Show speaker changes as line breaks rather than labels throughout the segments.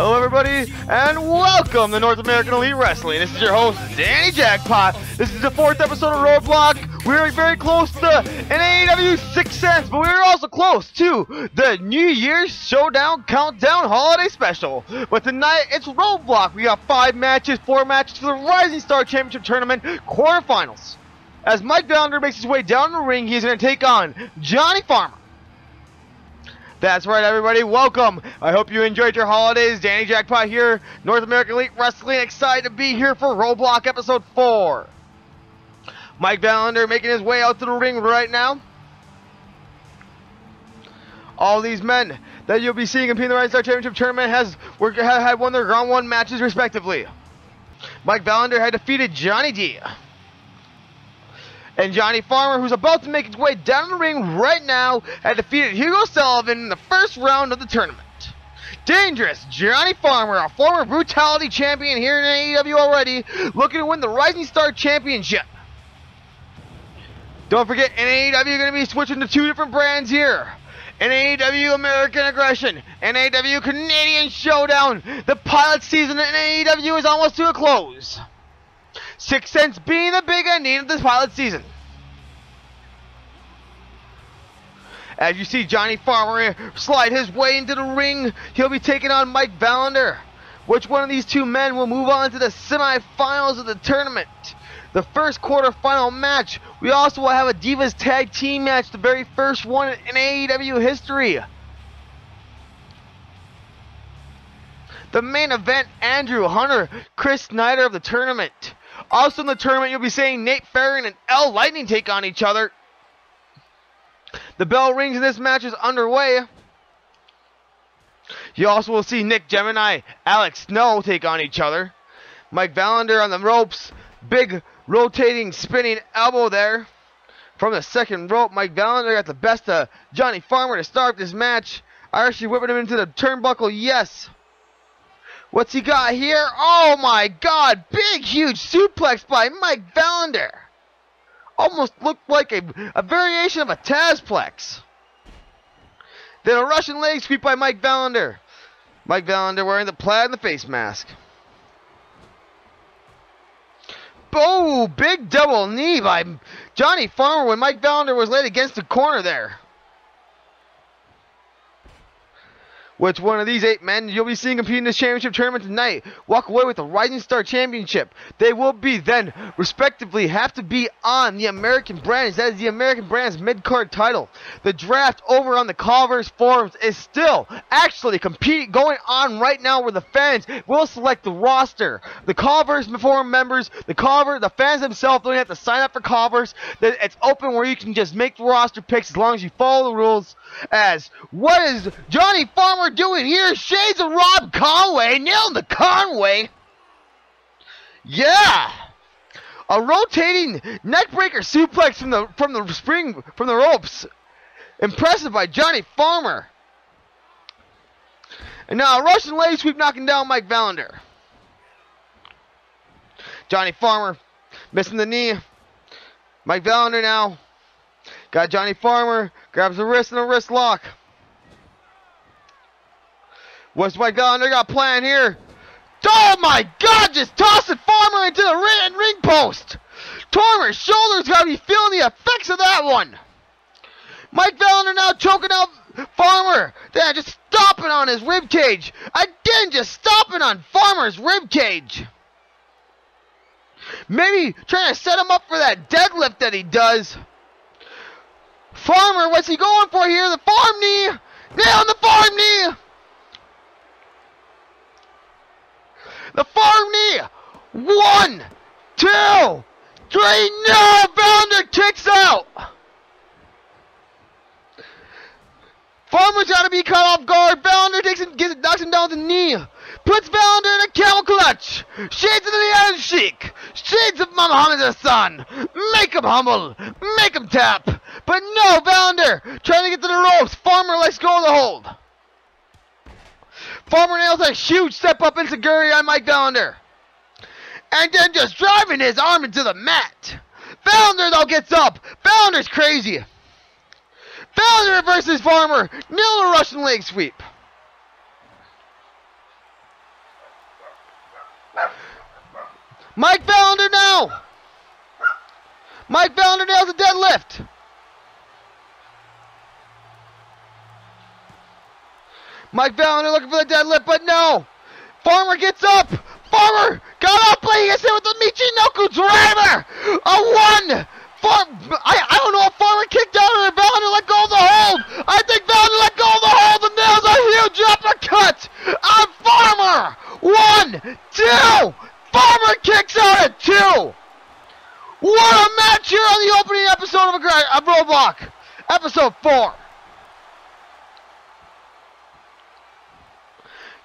Hello, everybody, and welcome to North American Elite Wrestling. This is your host, Danny Jackpot. This is the fourth episode of Roadblock. We're very close to an AEW Six Sense, but we're also close to the New Year's Showdown Countdown Holiday Special. But tonight, it's Roadblock. We got five matches, four matches for the Rising Star Championship Tournament quarterfinals. As Mike Valander makes his way down the ring, he's going to take on Johnny Farmer. That's right, everybody. Welcome. I hope you enjoyed your holidays. Danny Jackpot here, North American Elite Wrestling. Excited to be here for Roadblock Episode 4. Mike Valander making his way out to the ring right now. All these men that you'll be seeing compete in the Rising Star Championship Tournament has have had won their round one matches respectively. Mike Valander had defeated Johnny D. And Johnny Farmer, who's about to make his way down the ring right now, had defeated Hugo Sullivan in the first round of the tournament. Dangerous Johnny Farmer, a former Brutality champion here in AEW already, looking to win the Rising Star Championship. Don't forget, in AEW, you're going to be switching to two different brands here. In AEW American Aggression, in AEW Canadian Showdown, the pilot season in AEW is almost to a close. Six Sense being the big ending of this pilot season. As you see Johnny Farmer slide his way into the ring, he'll be taking on Mike Valander. Which one of these two men will move on to the semifinals of the tournament? The first quarterfinal match. We also will have a Divas Tag Team match, the very first one in AEW history. The main event, Andrew Hunter, Chris Snyder of the tournament. Also in the tournament, you'll be seeing Nate Farron and El Lightning take on each other. The bell rings and this match is underway. You also will see Nick Gemini, Alex Snow take on each other. Mike Valander on the ropes. Big rotating, spinning elbow there. From the second rope, Mike Valander got the best of Johnny Farmer to start this match. I actually whipping him into the turnbuckle, yes. What's he got here? Oh my god! Big, huge suplex by Mike Valander! Almost looked like a, a variation of a Tazplex. Then a Russian leg sweep by Mike Valander. Mike Valander wearing the plaid and the face mask. Oh, big double knee by Johnny Farmer when Mike Valander was laid against the corner there. Which one of these eight men you'll be seeing compete in this championship tournament tonight walk away with the Rising Star Championship. They will be then, respectively, have to be on the American Brands. That is the American Brands mid-card title. The draft over on the CAWVerse forums is still actually compete going on right now where the fans will select the roster. The CAWVerse forum members, the CAWVerse, the fans themselves don't have to sign up for CAWVerse. It's open where you can just make the roster picks as long as you follow the rules. As what is Johnny Farmer doing here? Shades of Rob Conway, nailed the Conway. Yeah, a rotating neckbreaker suplex from the from the spring from the ropes. Impressive by Johnny Farmer. And now a Russian leg sweep knocking down Mike Valander. Johnny Farmer missing the knee. Mike Valander now got Johnny Farmer grabs the wrist and a wrist lock. What's Mike Valander got planned here? Oh my God! Just tossing Farmer into the ring, ring post. Farmer's shoulders gotta be feeling the effects of that one. Mike Valander now choking out Farmer. Then just stomping on his rib cage. Again, just stomping on Farmer's rib cage. Maybe trying to set him up for that deadlift that he does. Farmer, what's he going for here? The farm knee. Nail the farm knee. The farm knee. One, two, three. No, Valander kicks out. Farmer's got to be caught off guard. Valander takes him, gets, knocks him down the knee. Puts Valander in a camel clutch. Shades of the Iron Sheik. Shades of Muhammad Hassan. Make him humble. Make him tap. But no, Valander trying to get to the ropes. Farmer lets go of the hold. Farmer nails a huge step up enzuigiri on Mike Valander. And then just driving his arm into the mat. Valander though gets up. Valander's crazy. Valander versus Farmer. Nil Russian leg sweep. Mike Valander now. Mike Valander nails a deadlift. Mike Valander looking for the deadlift, but no. Farmer gets up. Farmer got up, but he gets hit with the Michinoku driver. A one. Far I, I don't know if Farmer kicked out or Valander let go of the hold. I think Valander let go of the hold and nails a huge uppercut on Farmer. One, two. Farmer kicks out at two. What a match here on the opening episode of, a, of Roadblock. Episode 4.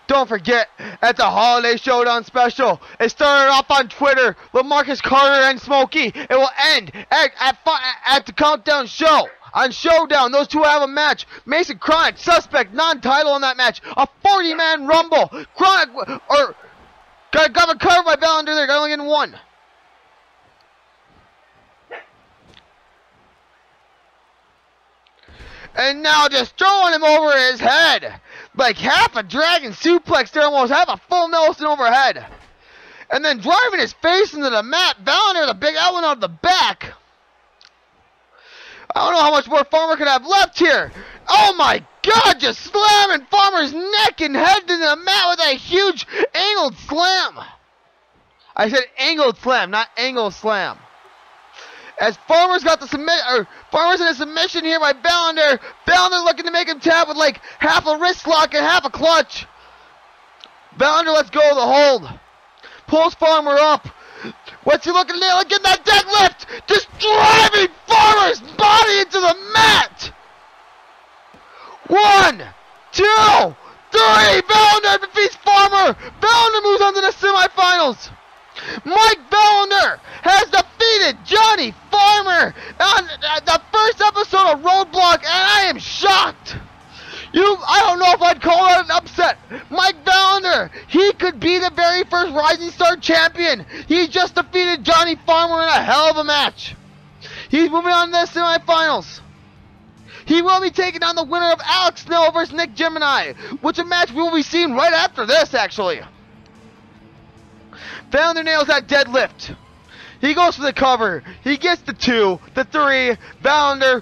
Don't forget, at the Holiday Showdown special, it started off on Twitter, LaMarcus Carter and Smokey. It will end at, at, at the Countdown Show. On Showdown, those two have a match. Mason Chronic, suspect, non-title in that match. A 40-man Rumble. Chronic, or, got, got covered by Valander there, got only getting one. And now just throwing him over his head. Like half a dragon suplex there, almost half a full Nelson overhead. And then driving his face into the mat. Valander the big Ellen out of the back. I don't know how much more Farmer could have left here. Oh my god, just slamming Farmer's neck and head into the mat with a huge angled slam. I said angled slam, not angle slam. As Farmer's got the submit, or Farmer's in a submission here by Valander. Valander looking to make him tap with like half a wrist lock and half a clutch. Valander lets go of the hold. Pulls Farmer up. What's he looking to do? Getting that deadlift. Just driving Farmer's body into the mat. One, two, three. Valander defeats Farmer. Valander moves on to the semifinals. Mike Valander has defeated Johnny Farmer on the first episode of Roadblock, and I am shocked. You, I don't know if I'd call that an upset. Mike Valander, he could be the very first Rising Star champion. He just defeated Johnny Farmer in a hell of a match. He's moving on to the semifinals. He will be taking on the winner of Alex Snow versus Nick Gemini, which a match we will be seeing right after this, actually. Valander nails that deadlift. He goes for the cover. He gets the two, the three. Valander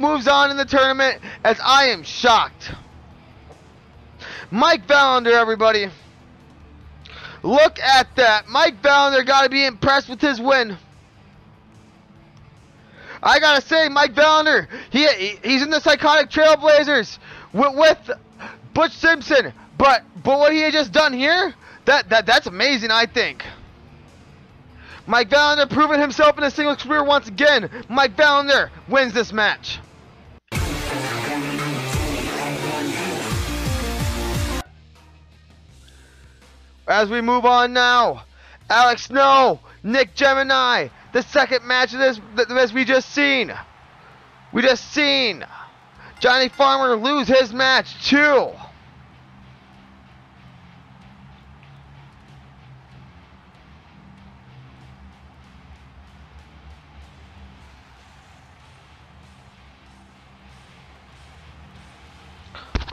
moves on in the tournament as I am shocked. Mike Valander, everybody. Look at that. Mike Valander got to be impressed with his win. I gotta say, Mike Valander, he, he he's in the Psychotic Trailblazers with, with Butch Simpson, but but what he had just done here, that, that That's amazing, I think. Mike Valander proving himself in a singles career once again. Mike Valander wins this match. As we move on now, Alex Snow, Nick Gemini, the second match of this, this we just seen. We just seen Johnny Farmer lose his match too.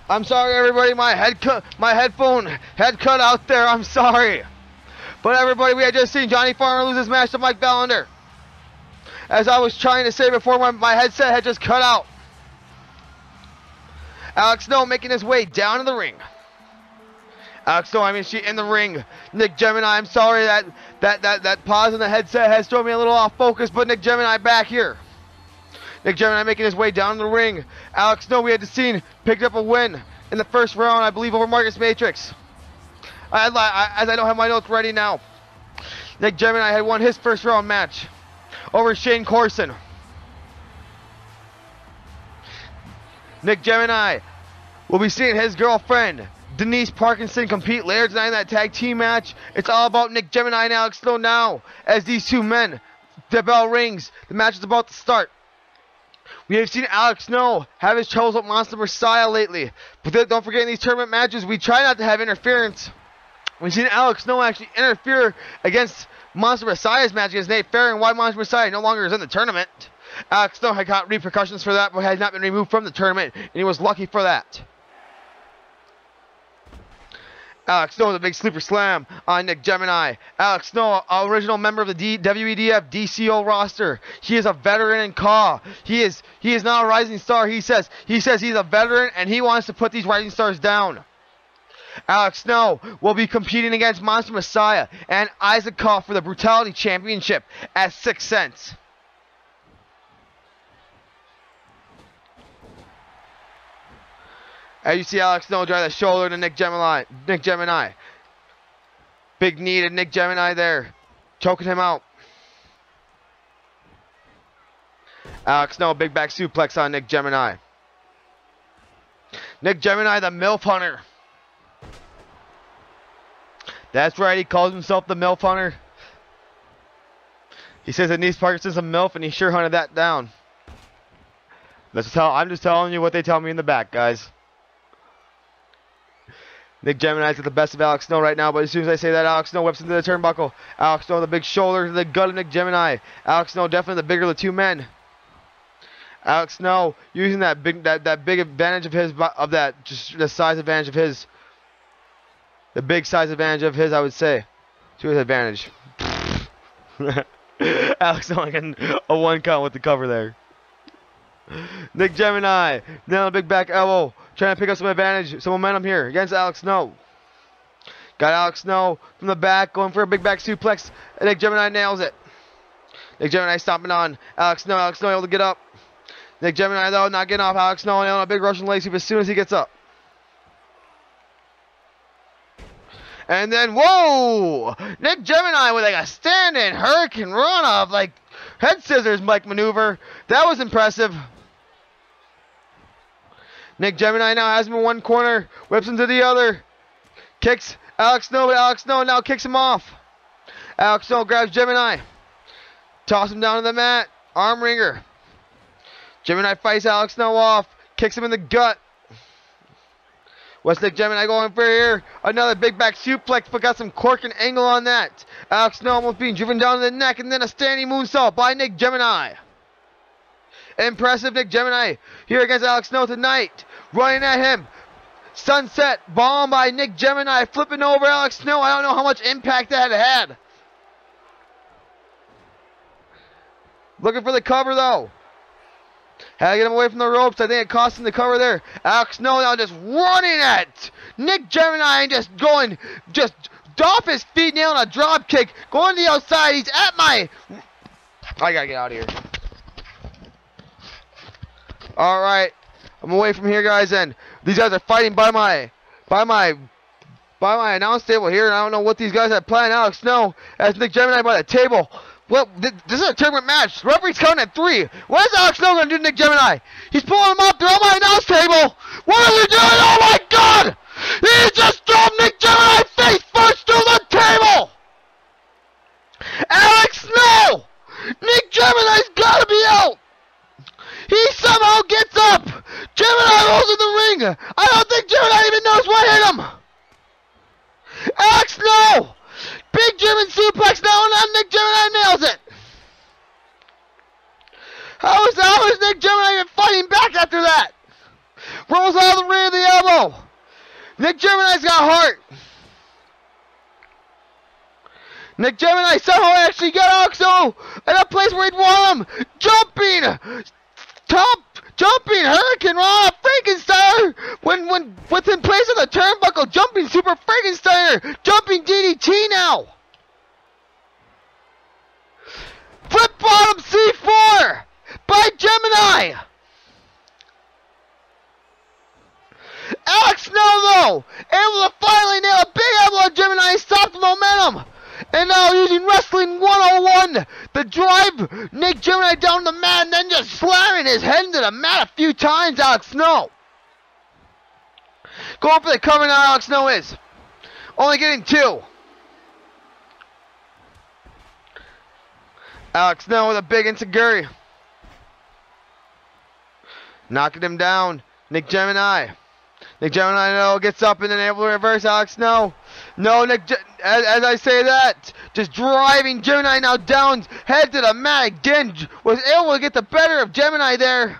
I'm sorry, everybody. My head cut, my headphone head cut out there. I'm sorry. But everybody, we had just seen Johnny Farmer lose his match to Mike Valander. As I was trying to say before, my, my headset had just cut out. Alex Snow making his way down to the ring. Alex Snow, I mean, she in the ring. Nick Gemini, I'm sorry that that that that pause in the headset has thrown me a little off focus, but Nick Gemini back here. Nick Gemini making his way down the ring. Alex Snow, we had the scene, picked up a win in the first round, I believe, over Marcus Matrix. I, I, as I don't have my notes ready now. Nick Gemini had won his first round match over Shane Corson. Nick Gemini will be seeing his girlfriend, Denise Parkinson, compete later tonight in that tag team match. It's all about Nick Gemini and Alex Snow now as these two men, the bell rings. The match is about to start. We have seen Alex Snow have his troubles with Monster Messiah lately. But don't forget in these tournament matches, we try not to have interference. We've seen Alex Snow actually interfere against Monster Messiah's match against Nate Fair, and why Monster Messiah no longer is in the tournament. Alex Snow had got repercussions for that, but had not been removed from the tournament, and he was lucky for that. Alex Snow with a big sleeper slam on Nick Gemini. Alex Snow, original member of the D- WEDF DCO roster. He is a veteran in CAW. He is he is not a rising star. He says he says he's a veteran and he wants to put these rising stars down. Alex Snow will be competing against Monster Messiah and Isaac Kaw for the Brutality Championship at Six Sense. As you see Alex Snow drive the shoulder to Nick Gemini. Nick Gemini. Big knee to Nick Gemini there. Choking him out. Alex Snow, big back suplex on Nick Gemini. Nick Gemini, the MILF Hunter. That's right, he calls himself the MILF Hunter. He says that Nice Parkinson's a MILF, and he sure hunted that down. How, I'm just telling you what they tell me in the back, guys. Nick Gemini's at the best of Alex Snow right now, but as soon as I say that, Alex Snow whips into the turnbuckle. Alex Snow, the big shoulder to the gut of Nick Gemini. Alex Snow, definitely the bigger of the two men. Alex Snow using that big that, that big advantage of his of that just the size advantage of his the big size advantage of his I would say to his advantage. Alex Snow getting a one count with the cover there. Nick Gemini now a big back elbow Trying to pick up some advantage, some momentum here against Alex Snow. Got Alex Snow from the back, going for a big back suplex. Nick Gemini nails it. Nick Gemini stomping on Alex Snow. Alex Snow able to get up. Nick Gemini, though, not getting off. Alex Snow on a big Russian sweep as soon as he gets up. And then, whoa! Nick Gemini with like a standing hurricane run off, like head scissors Mike maneuver. That was impressive. Nick Gemini now has him in one corner, whips him to the other, kicks Alex Snow, but Alex Snow now kicks him off. Alex Snow grabs Gemini, toss him down to the mat, arm wringer. Gemini fights Alex Snow off, kicks him in the gut. What's Nick Gemini going for here? Another big back suplex, but got some corking angle on that. Alex Snow almost being driven down to the neck, and then a standing moonsault by Nick Gemini. Impressive Nick Gemini here against Alex Snow tonight. Running at him. Sunset bomb by Nick Gemini flipping over Alex Snow. I don't know how much impact that had. Looking for the cover though. Had to get him away from the ropes. I think it cost him the cover there. Alex Snow now just running at Nick Gemini and just going, just off his feet, nailing a drop kick. Going to the outside. He's at my. I gotta get out of here. All right, I'm away from here, guys. And these guys are fighting by my, by my, by my announce table here. And I don't know what these guys have planned. Alex Snow as Nick Gemini by the table. Well, this is a tournament match. The referee's counting at three. What is Alex Snow going to do to Nick Gemini? He's pulling him up. They're on my announce table. What are they doing? Oh my God! He just dropped Nick Gemini face first to the table. Alex Snow. Nick Gemini's got to be out. He somehow gets up. Gemini rolls in the ring. I don't think Gemini even knows what hit him. Alex, no. Big German suplex now, and Nick Gemini nails it. How is, how is Nick Gemini even fighting back after that? Rolls out of the ring of the elbow. Nick Gemini's got heart. Nick Gemini somehow actually got Oxo in a place where he'd want him. Jumping, top jumping Hurricane Raw Frankensteiner when when what's in place of the turnbuckle jumping Super Frankensteiner jumping DDT now. Flip bottom C4 by Gemini. Alex though able to finally nail a big elbow on Gemini and stop the momentum. And now using Wrestling 101 to drive Nick Gemini down the mat and then just slamming his head into the mat a few times, Alex Snow. Going for the cover now, Alex Snow is. Only getting two. Alex Snow with a big insecurity. Knocking him down. Nick Gemini. Nick Gemini no, gets up and then able to reverse Alex Snow. No, Nick, as, as, I say that, just driving Gemini now down, head to the mat again, was able to get the better of Gemini there.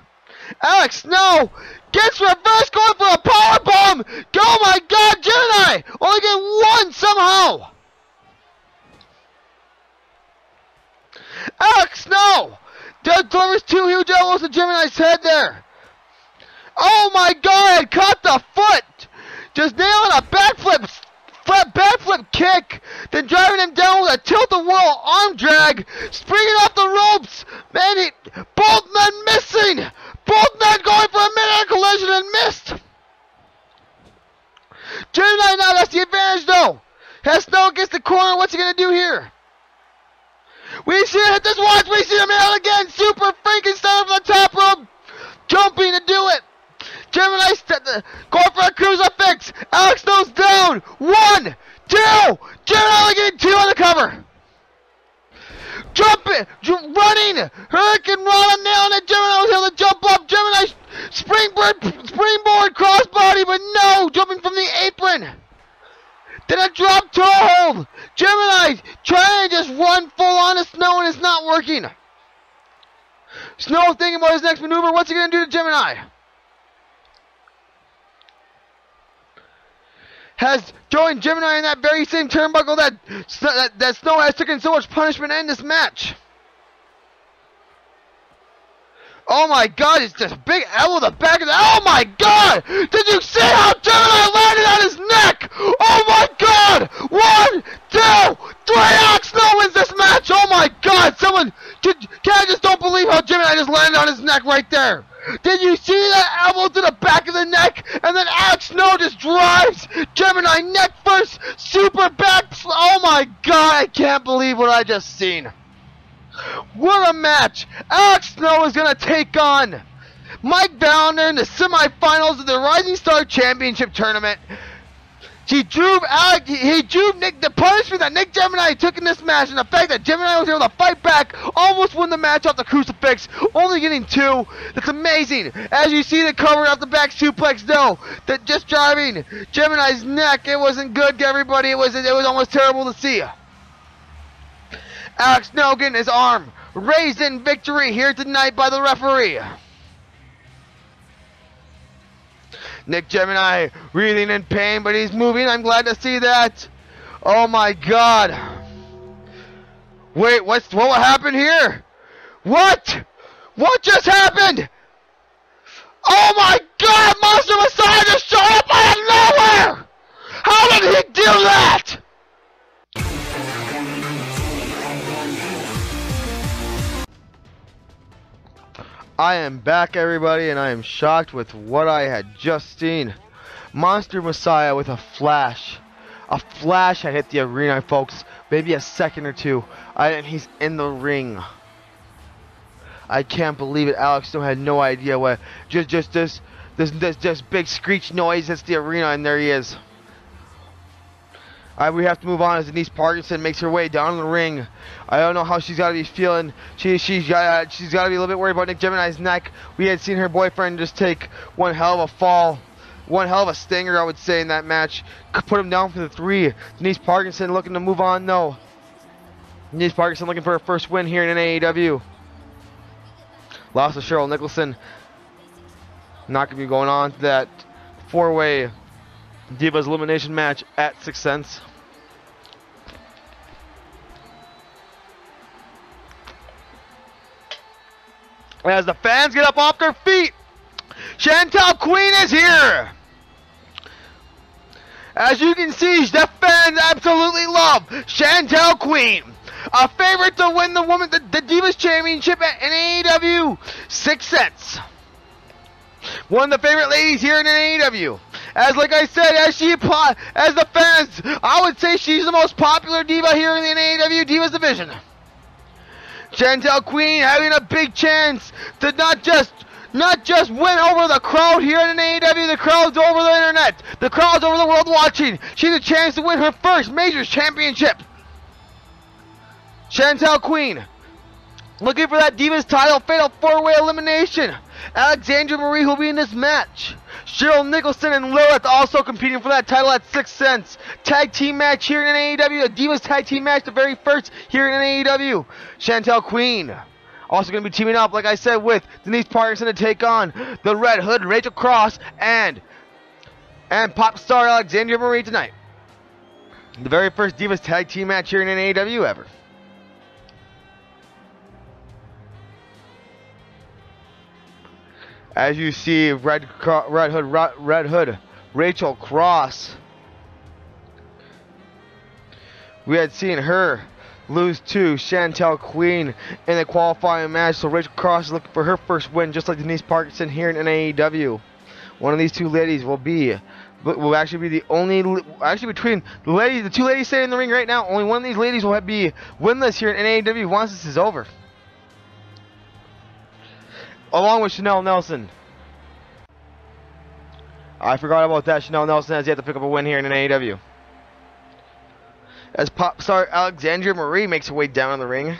Alex Snow gets reverse going for a power bomb. Oh my God, Gemini! Gemini only get one somehow. Alex Snow delivers two huge elbows to Gemini's head there. Oh my god, caught the foot. Just nailing a backflip, flip, backflip kick. Then driving him down with a tilt-a-whirl arm drag. Springing off the ropes. Man, he, both men missing. Both men going for a mid-air collision and missed. Gemini now, that's the advantage though. Snow against the corner. What's he to do here? We see it. Just watch. We see him nail again. Super Frankenstein from the top rope. Jumping to do it. Gemini st- for a crucifix. Alex Snow's down. One, two. Gemini getting two on the cover. Jumping, running. hurricanrana nailing it. Gemini was able to jump up. Gemini springboard, springboard crossbody, but no. Jumping from the apron. Then a drop toe hold. Gemini trying to just run full on to Snow and it's not working. Snow thinking about his next maneuver. What's he going to do to Gemini? Has joined Gemini in that very same turnbuckle that, that, that Snow has taken so much punishment in this match. Oh my god, it's just a big elbow to the back of the. Oh my god! Did you see how Gemini landed on his neck? Oh my god! One, two, three! Alex Snow wins this match! Oh my god! Someone. Can, can I just don't believe how Gemini just landed on his neck right there? Did you see that elbow to the back of the neck? And then Alex Snow just drives Gemini neck first, super back. Oh my god, I can't believe what I just seen. What a match! Alex Snow is going to take on Mike Valander in the semifinals of the Rising Star Championship Tournament. He drew uh, Alex, he drew Nick the punishment that Nick Gemini took in this match, and the fact that Gemini was able to fight back, almost win the match off the crucifix, only getting two. That's amazing. As you see the cover off the back suplex, though, that just driving Gemini's neck, it wasn't good to everybody. It was it was almost terrible to see. Alex Nogan, his arm raised in victory here tonight by the referee. Nick Gemini breathing in pain, but he's moving. I'm glad to see that. Oh my God. Wait, what's what happened here? What? What just happened? Oh my God! Monster Messiah just showed up out of nowhere! How did he do that? I am back, everybody, and I am shocked with what I had just seen. Monster Messiah with a flash. A flash had hit the arena, folks. Maybe a second or two. I, and he's in the ring. I can't believe it. Alex Snow had no idea what. Just, just this, this, this, this big screech noise hits the arena, and there he is. Alright, we have to move on as Denise Parkinson makes her way down the ring. I don't know how she's got to be feeling. She she's got uh, she's got to be a little bit worried about Nick Gemini's neck. We had seen her boyfriend just take one hell of a fall, one hell of a stinger, I would say, in that match. Put him down for the three. Denise Parkinson looking to move on though. Denise Parkinson looking for her first win here in AEW. Lost to Cheryl Nicholson. Not gonna be going on to that four-way Divas elimination match at Six Sense. As the fans get up off their feet, Shantel Queen is here. As you can see, the fans absolutely love Shantel Queen. A favorite to win the woman the, the Divas Championship at AEW. Six Sense. One of the favorite ladies here in AEW. As like I said, as she as the fans, I would say she's the most popular diva here in the AEW Divas division. Shantel Queen having a big chance to not just not just win over the crowd here in the AEW, the crowd's over the internet, the crowd's over the world watching. She's a chance to win her first major championship. Shantel Queen looking for that Divas title fatal four-way elimination. Alexandria Marie will be in this match. Cheryl Nicholson and Lilith also competing for that title at Six Sense. Tag team match here in AEW. A Divas tag team match, the very first here in AEW. Shantel Queen. Also going to be teaming up, like I said, with Denise Parkinson to take on the Red Hood, Rachel Cross, and and pop star Alexandria Marie tonight. The very first Divas tag team match here in AEW ever. As you see, Red, Red Hood, Red Hood, Rachel Cross. We had seen her lose to Shantel Queen in the qualifying match, so Rachel Cross is looking for her first win, just like Denise Parkinson here in AEW. One of these two ladies will be will actually be the only actually between the ladies the two ladies sitting in the ring right now only one of these ladies will be winless here in AEW once this is over along with Chanel Nelson I forgot about that Chanel Nelson has yet to pick up a win here in an AEW as pop star Alexandria Marie makes her way down in the ring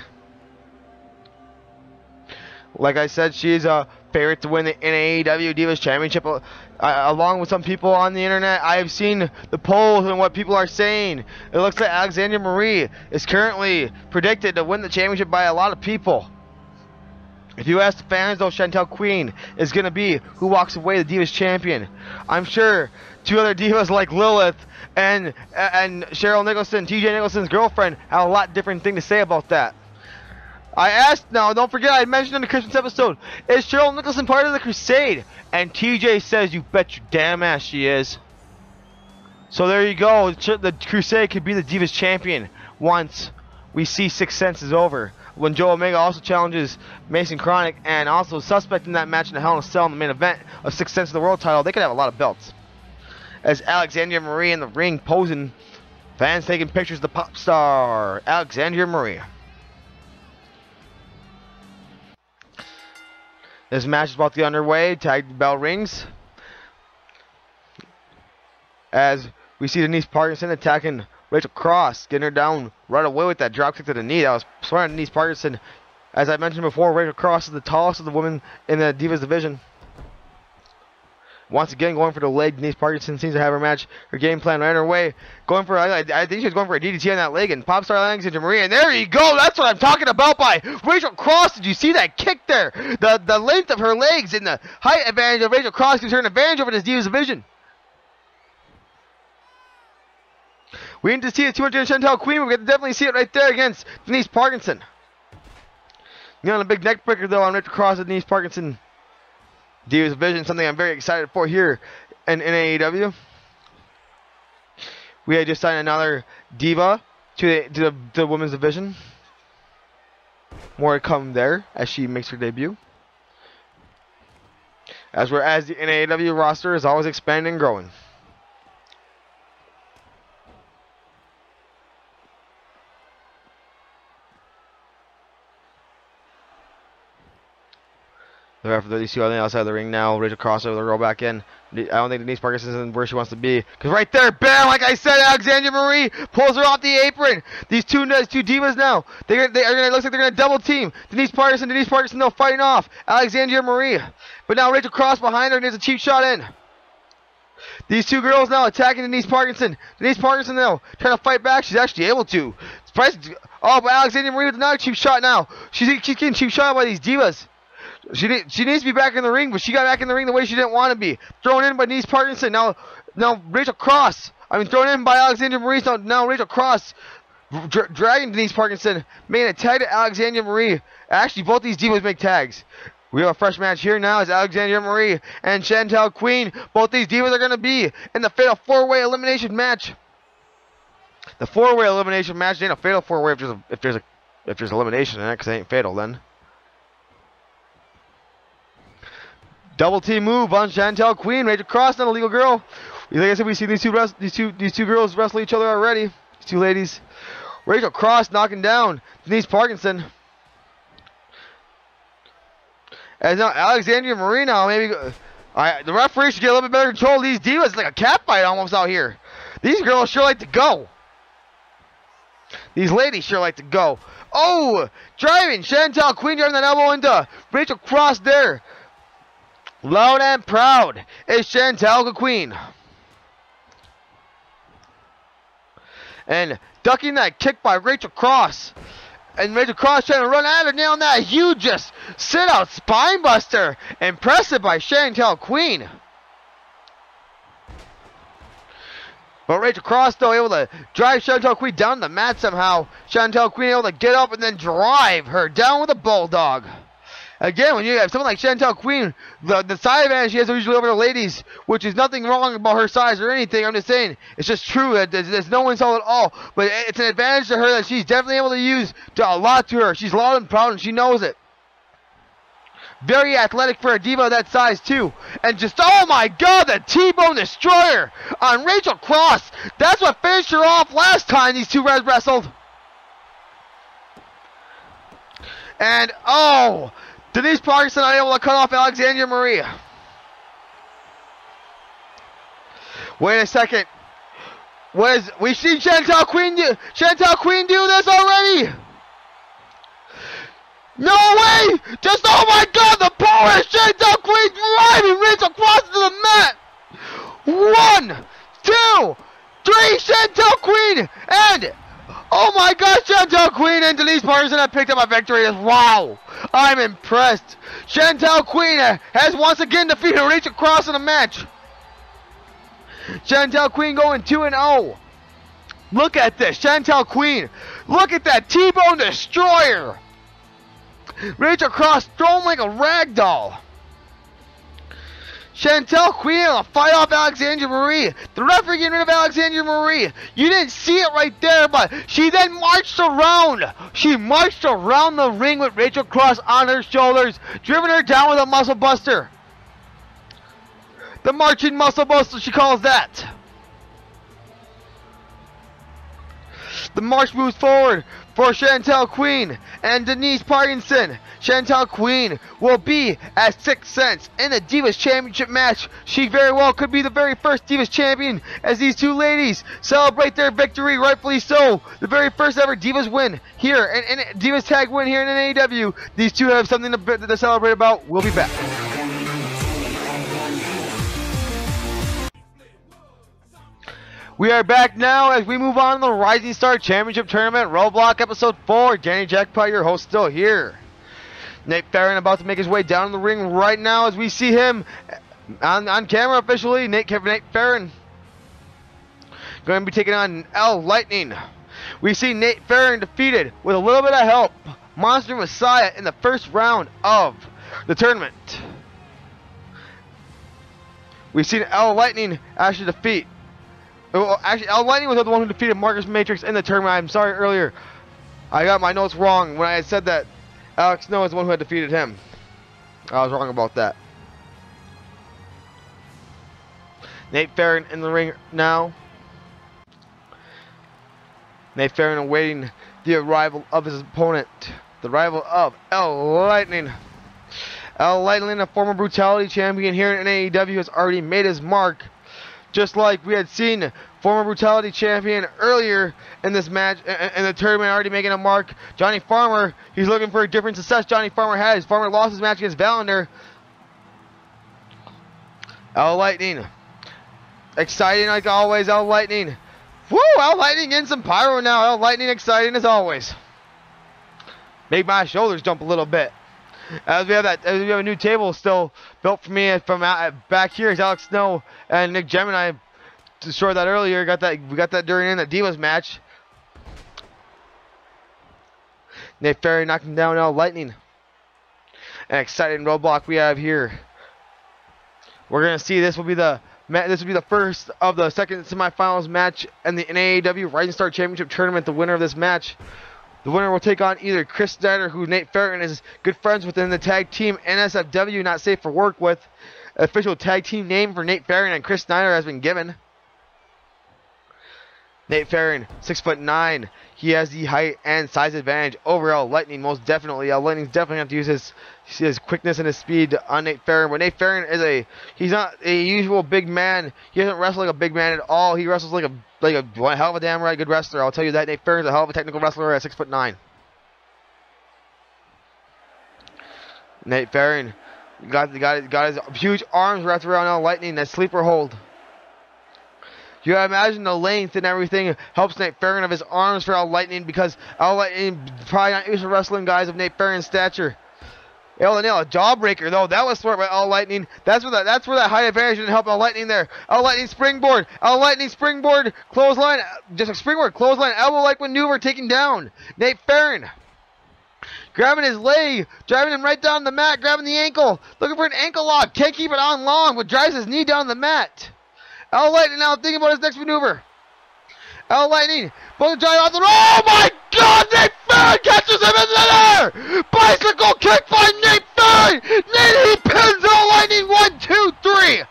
like I said she's a favorite to win the NAEW Divas Championship. Uh, along with some people on the internet, I have seen the polls and what people are saying. It looks like Alexandria Marie is currently predicted to win the championship by a lot of people. If you ask the fans, though, Shantel Queen is going to be who walks away the Divas champion. I'm sure two other Divas like Lilith and and Cheryl Nicholson, TJ Nicholson's girlfriend, have a lot different thing to say about that. I asked now, don't forget I mentioned in the Christmas episode, is Cheryl Nicholson part of the Crusade? And TJ says, you bet your damn ass she is. So there you go. The Crusade could be the Divas champion once we see Six Sense is over. When Joe Omega also challenges Mason Chronic and also suspect in that match in the Hell in a Cell in the main event of Six Sense of the World title, they could have a lot of belts. As Alexandria Marie in the ring posing, fans taking pictures of the pop star, Alexandria Marie. This match is about to get underway. Tag bell rings. As we see Denise Parkinson attacking Rachel Cross, getting her down right away with that drop kick to the knee. That was smart Denise Parkinson. As I mentioned before, Rachel Cross is the tallest of the women in the Divas division. Once again, going for the leg. Denise Parkinson seems to have her match, her game plan right her way. Going for, I, I think she was going for a DDT on that leg, and Popstar Alexandria Marie, and there you go. That's what I'm talking about by Rachel Cross. Did you see that kick there? The the length of her legs and the height advantage of Rachel Cross gives her an advantage over this Divas division. We need to see a 200 Shantel Queen. We're going to definitely see it right there against Denise Parkinson. You know, a big neck breaker, though, on Rachel Cross and Denise Parkinson. Divas Vision, something I'm very excited for here in, in. We had just signed another Diva to the, to the, the women's division. More to come there as she makes her debut. As we're the NAW roster is always expanding and growing. The ref you see on the outside of the ring now. Rachel crossover the roll back in. I don't think Denise Parkinson's where she wants to be. Because right there, bam, like I said, Alexandria Marie pulls her off the apron. These two these two divas now, they're, they are gonna, it looks like they're going to double team. Denise Parkinson, Denise Parkinson, they're fighting off. Alexandria Marie. But now Rachel Cross behind her and there's a cheap shot in. These two girls now attacking Denise Parkinson. Denise Parkinson now trying to fight back. She's actually able to. Oh, but Alexandria Marie with another cheap shot now. She's, she's getting cheap shot by these divas. She need, she needs to be back in the ring, but she got back in the ring the way she didn't want to be. Thrown in by Denise Parkinson. Now, now Rachel Cross. I mean, thrown in by Alexandria Marie. Now, now Rachel Cross dra dragging Denise Parkinson, making a tag to Alexandria Marie. Actually, both these divas make tags. We have a fresh match here now as Alexandria Marie and Shantel Queen. Both these divas are going to be in the fatal four-way elimination match. The four-way elimination match ain't a fatal four-way if there's a, if there's a if there's elimination in it, because it ain't fatal then. Double team move on Shantel Queen. Rachel Cross, not a legal girl. Like I said, we see these two these two these two girls wrestle each other already. These two ladies. Rachel Cross knocking down Denise Parkinson. As now Alexandria Marino, maybe uh, the referee should get a little bit better control of these divas. It's like a cat fight almost out here. These girls sure like to go. These ladies sure like to go. Oh, driving. Shantel Queen driving that elbow into Rachel Cross there. Loud and proud is Shantel Queen. And ducking that kick by Rachel Cross. And Rachel Cross trying to run at her, nailing that huge just sit out spine buster. Impressive by Shantel Queen. But Rachel Cross, though, able to drive Shantel Queen down the mat somehow. Shantel Queen able to get up and then drive her down with a bulldog. Again, when you have someone like Shantel Queen, the, the side advantage she has usually over the ladies, which is nothing wrong about her size or anything. I'm just saying, it's just true that there's, there's no insult at all. But it's an advantage to her that she's definitely able to use to a lot to her. She's loud and proud, and she knows it. Very athletic for a diva that size too. And just, oh my god, the T-Bone Destroyer on Rachel Cross. That's what finished her off last time these two res wrestled. And, oh, Denise Parkinson unable to cut off Alexandria Maria. Wait a second. What is, we've seen Shantel Queen do, Shantel Queen do this already. No way! Just oh my god, the power of Shantel Queen driving Rachel Cross to the mat! One, two, three, Shantel Queen! And oh my gosh, Shantel Queen and Denise Parkinson have picked up a victory. Wow! I'm impressed. Shantel Queen has once again defeated Rachel Cross in a match. Shantel Queen going 2 and 0. Look at this, Shantel Queen. Look at that T-Bone Destroyer. Rachel Cross thrown like a rag doll. Shantel Queen on a fight off Alexandria Marie. The referee getting rid of Alexandria Marie. You didn't see it right there, but she then marched around. She marched around the ring with Rachel Cross on her shoulders, driven her down with a muscle buster. The marching muscle buster, she calls that. The march moves forward for Shantel Queen and Denise Parkinson. Shantel Queen will be at Six Sense in the Divas Championship match. She very well could be the very first Divas Champion as these two ladies celebrate their victory, rightfully so. The very first ever Divas win here, and, and Divas Tag win here in AEW. These two have something to, to celebrate about. We'll be back. We are back now as we move on to the Rising Star Championship Tournament Roadblock Episode 4. Danny Jackpot, your host, still here. Nate Farron about to make his way down the ring right now as we see him on, on camera officially. Nate, Nate Farron going to be taking on El Lightning. We see Nate Farron defeated with a little bit of help. Monster Messiah in the first round of the tournament. We've seen El Lightning actually defeat well, actually, El Lightning was the one who defeated Marcus Matrix in the tournament. I'm sorry earlier. I got my notes wrong when I said that Alex Snow is the one who had defeated him. I was wrong about that. Nate Farron in the ring now. Nate Farron awaiting the arrival of his opponent. The rival of El Lightning. El Lightning, a former Brutality champion here in AEW, has already made his mark just like we had seen former Brutality champion earlier in this match, in the tournament, already making a mark. Johnny Farmer, he's looking for a different success Johnny Farmer has. Farmer lost his match against Valander. El Lightning. Exciting like always, El Lightning. Woo! El Lightning in some pyro now. El Lightning exciting as always. Make my shoulders jump a little bit. As we have that, we have a new table still built for me from out, back here is Alex Snow and Nick Gemini destroyed that earlier. Got that we got that during in the Divas match. Nate Ferry knocking down El Lightning. An exciting roadblock we have here. We're gonna see this will be the this will be the first of the second semifinals match in the NAAW Rising Star Championship Tournament. The winner of this match the winner will take on either Chris Snyder, who Nate Farron is good friends within the tag team NSFW, not safe for work with. Official tag team name for Nate Farron and Chris Snyder has been given. Nate Farron, six foot nine. He has the height and size advantage overall. Lightning, most definitely. El Lightning's definitely have to use his his quickness and his speed on Nate Farron. But Nate Farron is a he's not a usual big man. He doesn't wrestle like a big man at all. He wrestles like a like a one hell of a damn right good wrestler. I'll tell you that. Nate Farron's a hell of a technical wrestler at six foot nine. Nate Farron got got got his huge arms wrapped around El Lightning. That sleeper hold. You imagine the length and everything helps Nate Farron of his arms for El Lightning because El Lightning probably not used to wrestling guys of Nate Farron's stature. To nail a jawbreaker though. That was smart by El Lightning. That's where that that's where that high advantage didn't help El Lightning there. El Lightning springboard. El Lightning springboard. Clothesline. Just a springboard. Clothesline. Elbow like maneuver taken down. Nate Farron. Grabbing his leg, driving him right down the mat, grabbing the ankle, looking for an ankle lock. Can't keep it on long, but drives his knee down the mat. El Lightning now thinking about his next maneuver. El Lightning, both drive off the. Oh my God! Nate Farron catches him in the air. Bicycle kick by Nate Farron. Then he pins El Lightning One, two, three.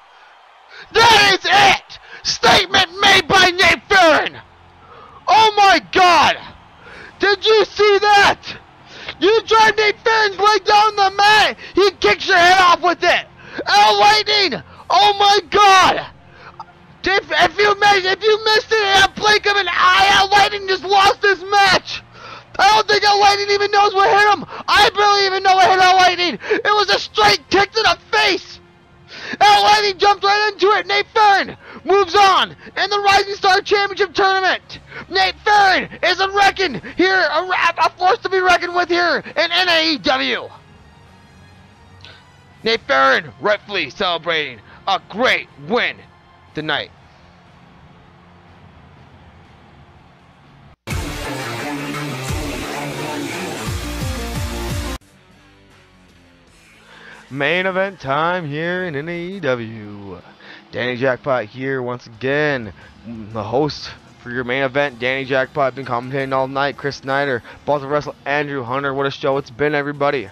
That is it. Statement made by Nate Farron. Oh my God! Did you see that? You drive Nate Farron's leg down the mat. He kicks your head off with it. El Lightning! Oh my God! If, if you missed, if you missed it at a blink of an eye, El Lightning just lost this match. I don't think El Lightning even knows what hit him. I barely even know what hit El Lightning. It was a straight kick to the face. El Lightning jumped right into it. Nate Farron moves on in the Rising Star Championship Tournament. Nate Farron is a reckon here, a, a force to be reckoned with here in NAEW. Nate Farron rightfully celebrating a great win tonight. Main event time here in NAEW. Danny Jackpot here once again, the host for your main event. Danny Jackpot been commentating all night. Chris Snyder, Baltimore Wrestle, Andrew Hunter. What a show it's been, everybody.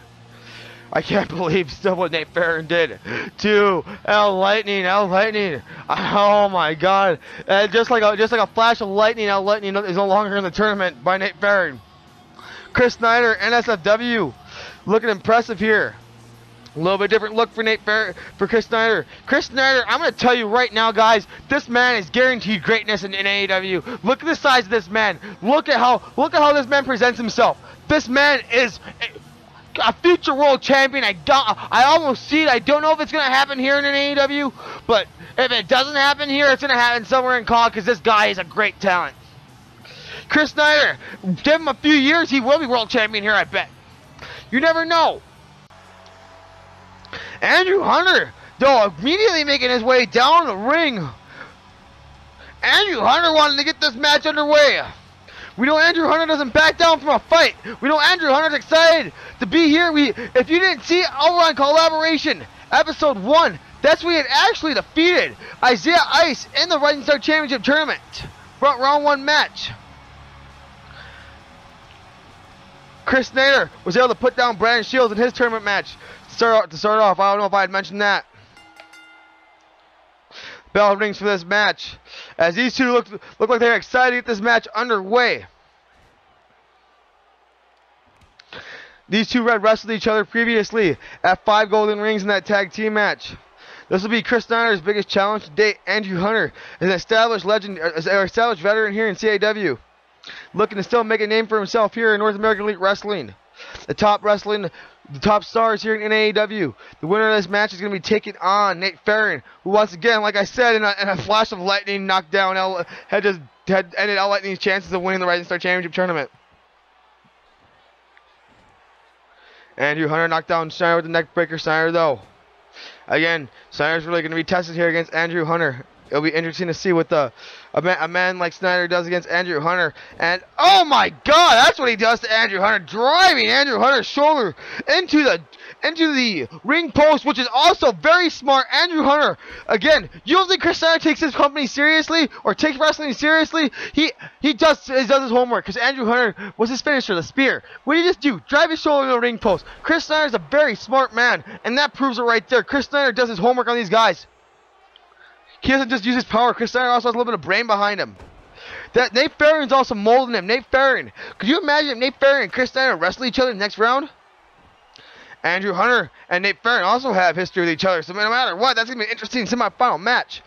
I can't believe still what Nate Farron did to El Lightning, El Lightning. Oh my God! Uh, just like a, just like a flash of lightning, El Lightning is no longer in the tournament by Nate Farron. Chris Snyder, NSFW, looking impressive here. A little bit different look for Nate Farron, for Chris Snyder. Chris Snyder, I'm going to tell you right now, guys, this man is guaranteed greatness in, in AEW. Look at the size of this man. Look at how look at how this man presents himself. This man is a future world champion. I don't. I almost see it. I don't know if it's gonna happen here in an AEW, but if it doesn't happen here, it's gonna happen somewhere in COD because this guy is a great talent. Chris Snyder, give him a few years, he will be world champion here. I bet. You never know. Andrew Hunter, though, immediately making his way down the ring. Andrew Hunter wanted to get this match underway. We know Andrew Hunter doesn't back down from a fight. We know Andrew Hunter's excited to be here. We, if you didn't see over on Collaboration, episode one, that's where he had actually defeated Isaiah Ice in the Rising Star Championship tournament. Front round one match. Chris Snyder was able to put down Brandon Shields in his tournament match. To start, to start off, I don't know if I had mentioned that. Bell rings for this match. As these two look, look like they're excited to get this match underway. These two red wrestled each other previously at five golden rings in that tag team match. This will be Chris Snyder's biggest challenge to date. Andrew Hunter is an established legend, uh, an established veteran here in CAW, looking to still make a name for himself here in North American Elite Wrestling. The top wrestling the top stars here in AEW. The winner of this match is going to be taking on Nate Farron, who once again, like I said, in a, in a flash of lightning, knocked down L, had just had ended El Lightning's chances of winning the Rising Star Championship tournament. Andrew Hunter knocked down Snyder with the neckbreaker. Snyder, though, again, Snyder's really going to be tested here against Andrew Hunter. It'll be interesting to see what the a man, a man like Snyder does against Andrew Hunter. And oh my God, that's what he does to Andrew Hunter, driving Andrew Hunter's shoulder into the into the ring post, which is also very smart. Andrew Hunter, again, you don't think Chris Snyder takes his company seriously or takes wrestling seriously? He he does he does his homework because Andrew Hunter was his finisher, the spear. What did he just do? Drive his shoulder into the ring post. Chris Snyder is a very smart man, and that proves it right there. Chris Snyder does his homework on these guys. He doesn't just use his power. Chris Snyder also has a little bit of brain behind him. That Nate Farron's also molding him. Nate Farron. Could you imagine if Nate Farron and Chris Snyder wrestle each other in the next round? Andrew Hunter and Nate Farron also have history with each other. So no matter what, that's gonna be an interesting semifinal match.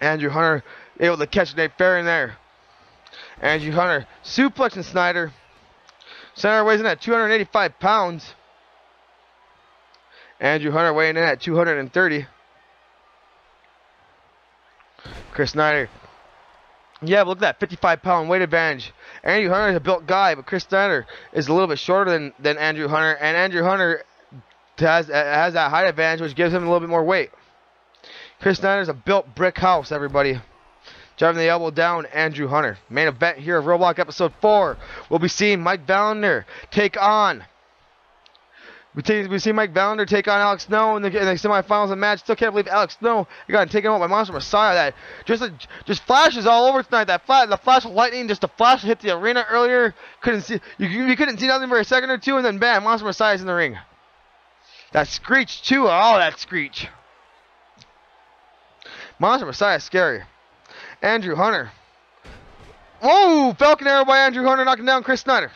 Andrew Hunter able to catch Nate Farron there. Andrew Hunter suplexing Snyder. Snyder weighs in at 285 pounds. Andrew Hunter weighing in at 230. Chris Snyder. Yeah, look at that 55 pound weight advantage. Andrew Hunter is a built guy, but Chris Snyder is a little bit shorter than, than Andrew Hunter. And Andrew Hunter has has that height advantage, which gives him a little bit more weight. Chris Snyder is a built brick house, everybody. Driving the elbow down, Andrew Hunter. Main event here of Roadblock Episode 4. We'll be seeing Mike Valander take on. We, we see Mike Valander take on Alex Snow in the, in the semifinals of the match. Still can't believe Alex Snow got taken out by Monster Messiah. That just just flashes all over tonight. That flash, the flash of lightning, just a flash hit the arena earlier. Couldn't see you, you couldn't see nothing for a second or two, and then bam, Monster Messiah's in the ring. That screech too. Oh, that screech. Monster Messiah scary. Andrew Hunter. Whoa! Falcon arrow by Andrew Hunter knocking down Chris Snyder.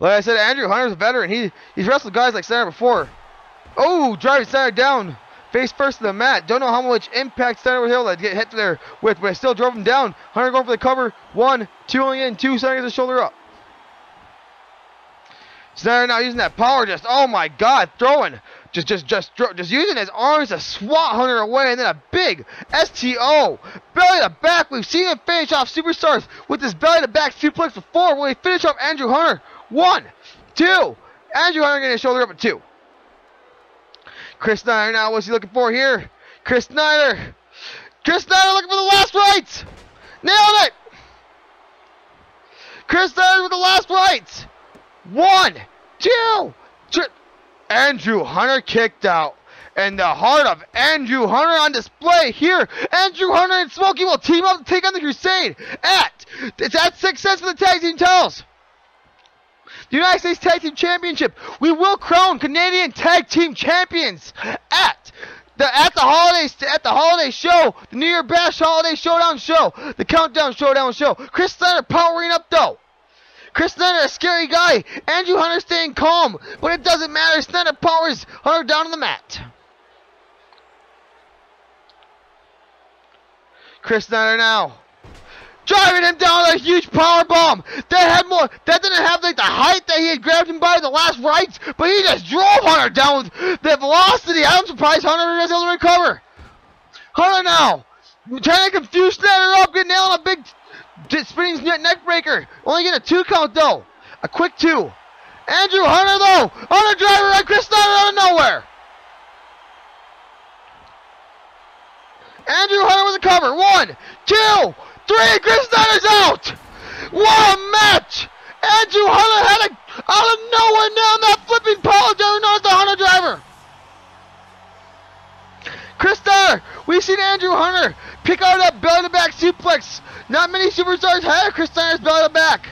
Like I said, Andrew Hunter's a veteran. He he's wrestled guys like Snyder before. Oh, driving Snyder down. Face first to the mat. Don't know how much impact Snyder was able to get hit there with, but I still drove him down. Hunter going for the cover. One, two only in. Two, Snyder gets the shoulder up. Snyder now using that power just, oh my god, throwing. Just, just, just, just using his arms to swat Hunter away, and then a big STO belly to back. We've seen him finish off superstars with this belly to back suplex before. When we finish off Andrew Hunter, one, two. Andrew Hunter getting his shoulder up at two. Chris Snyder now, what's he looking for here? Chris Snyder. Chris Snyder looking for the last rites. Nailed it. Chris Snyder with the last rites. One, two, three. Andrew Hunter kicked out. And the heart of Andrew Hunter on display here. Andrew Hunter and Smokey will team up to take on the Crusade at it's at Six Sense for the tag team titles. The United States Tag Team Championship. We will crown Canadian Tag Team Champions at the at the holidays at the holiday show, the New Year Bash Holiday Showdown show, the Countdown Showdown show. Chris Snyder powering up though. Chris Snyder, a scary guy. Andrew Hunter staying calm, but it doesn't matter. Snyder powers Hunter down on the mat. Chris Snyder now. Driving him down with a huge power bomb. That had more. That didn't have like the height that he had grabbed him by the last rites, but he just drove Hunter down with the velocity. I'm surprised Hunter was able to recover. Hunter now trying to confuse Snyder up, getting nailed on a big spinning neck breaker. Only get a two count though. A quick two. Andrew Hunter though. Hunter driver at Chris Snyder out of nowhere. Andrew Hunter with a cover. One, two, three. Chris Snyder's out. What a match. Andrew Hunter had a out of nowhere down that flipping driver known as the Hunter driver. Chris Snyder, we've seen Andrew Hunter pick out that belly to back suplex not many superstars had Chris Snyder's belly to back.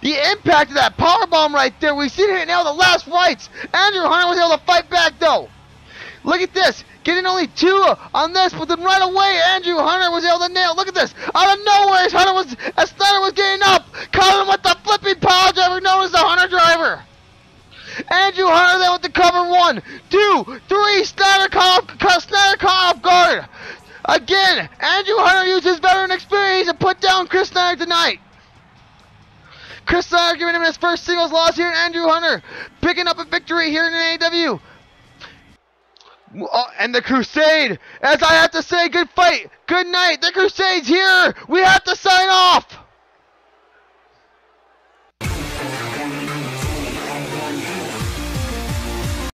The impact of that power bomb right there. We've seen it now the last fights. Andrew Hunter was able to fight back though. Look at this. Getting only two on this, but then right away Andrew Hunter was able to nail. Look at this. Out of nowhere, Hunter was as Snyder was getting up, caught him with the flipping power driver known as the Hunter driver. Andrew Hunter then with the cover one, two, three. Snyder caught, Snyder caught off guard. Again, Andrew Hunter used his veteran experience to put down Chris Snyder tonight. Chris Snyder giving him his first singles loss here, and Andrew Hunter picking up a victory here in AEW. Oh, and the Crusade, as I have to say, good fight, good night. The Crusade's here. We have to sign off.